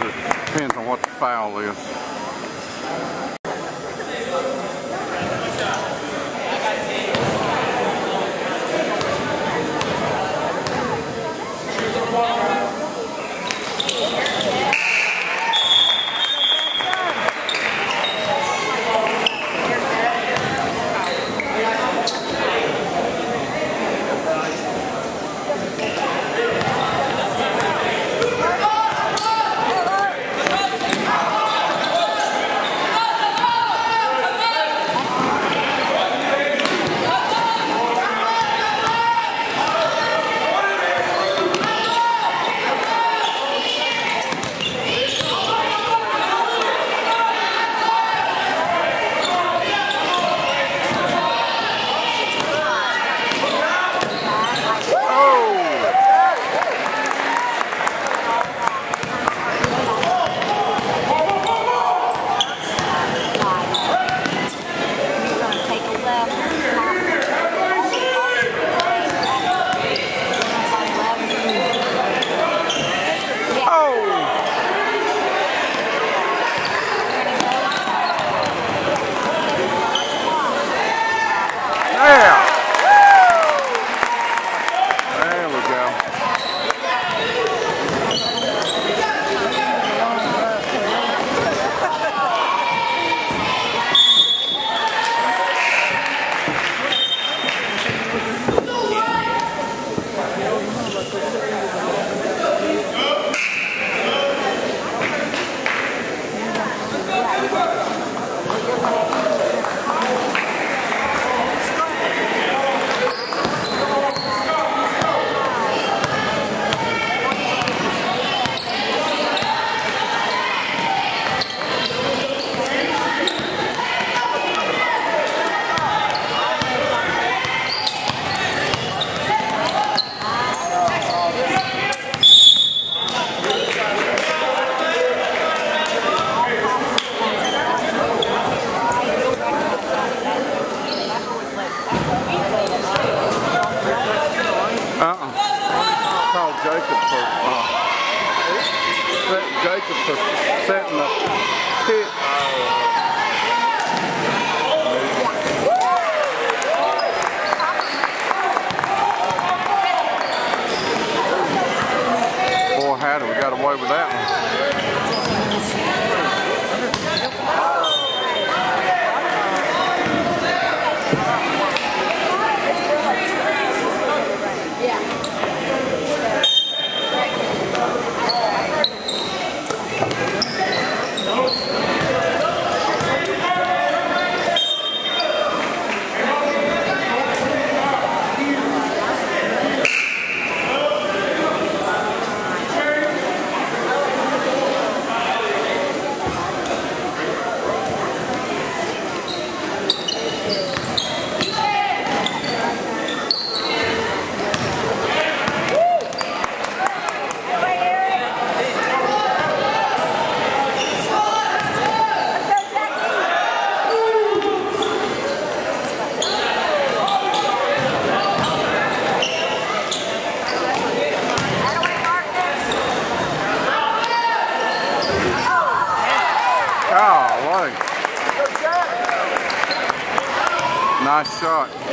it depends on what the foul is. Shot.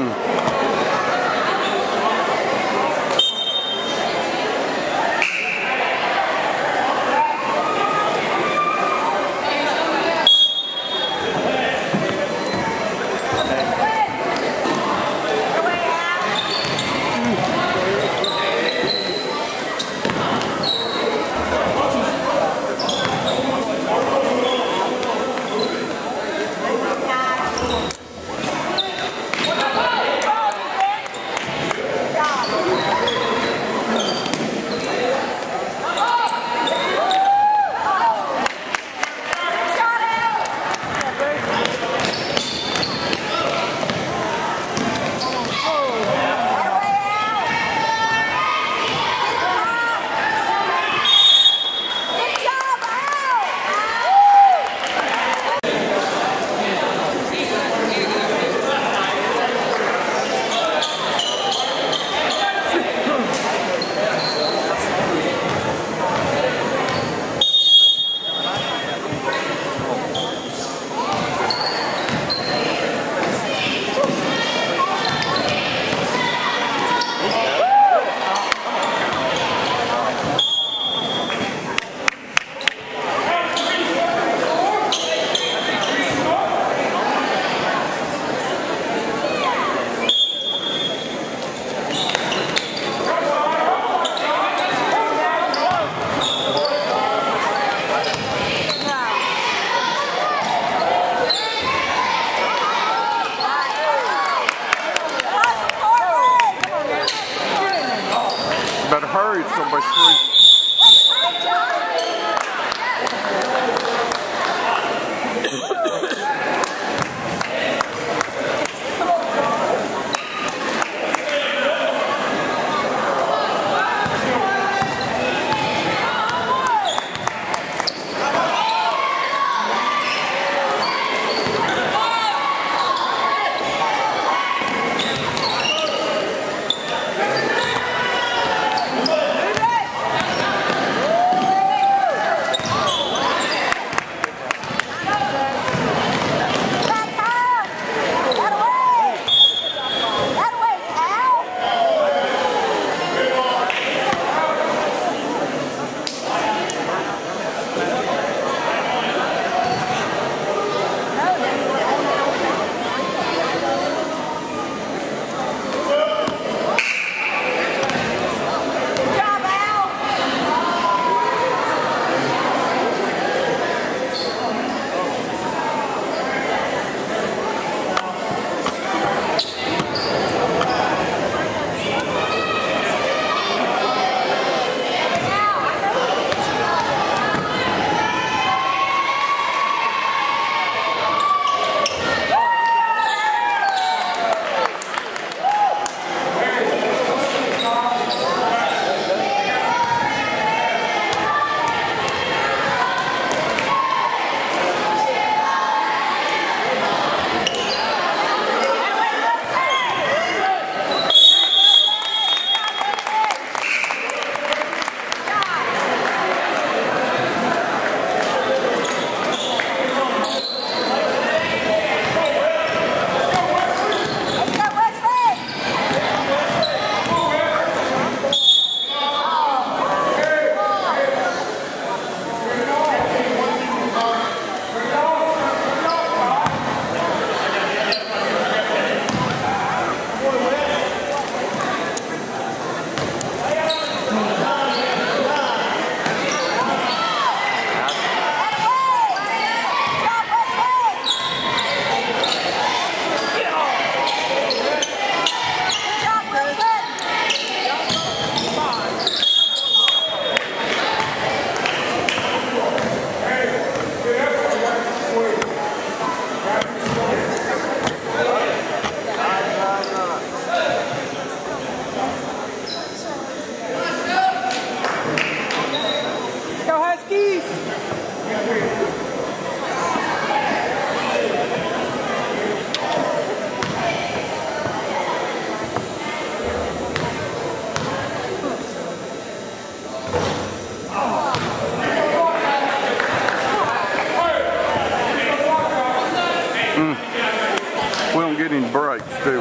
Good They